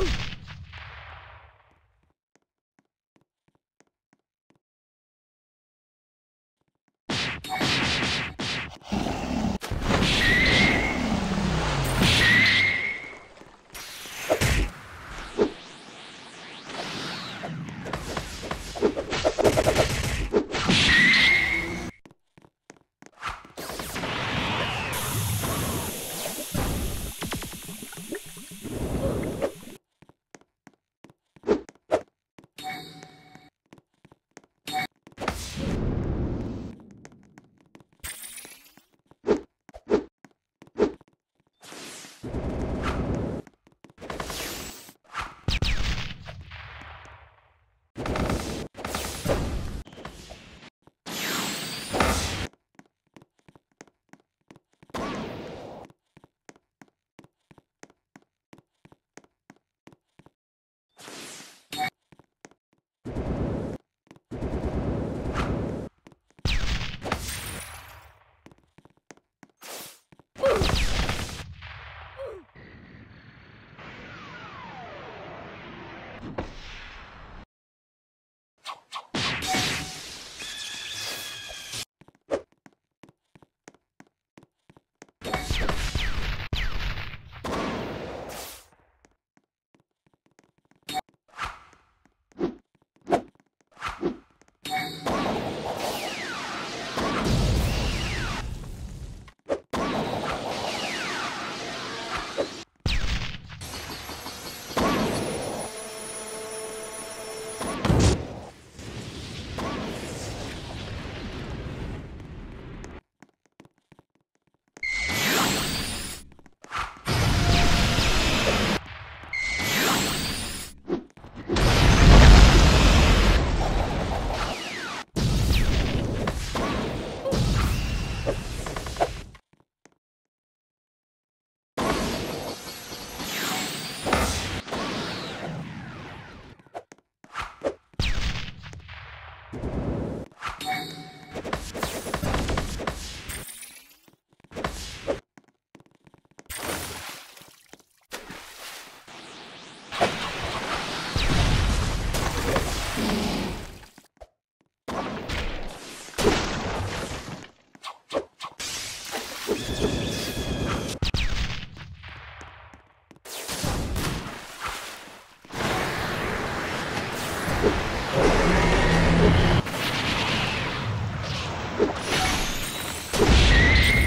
Ooh.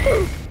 Oh!